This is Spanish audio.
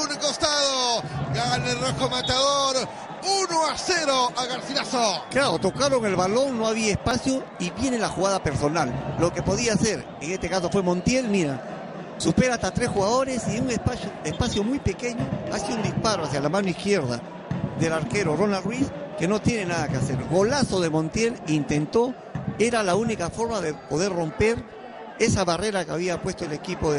Un costado, Gana el rojo matador. 1 a 0 a Garcilaso. Claro, tocaron el balón, no había espacio y viene la jugada personal. Lo que podía hacer, en este caso fue Montiel, mira, supera hasta tres jugadores y en un espacio, espacio muy pequeño hace un disparo hacia la mano izquierda del arquero Ronald Ruiz que no tiene nada que hacer. Golazo de Montiel, intentó, era la única forma de poder romper esa barrera que había puesto el equipo de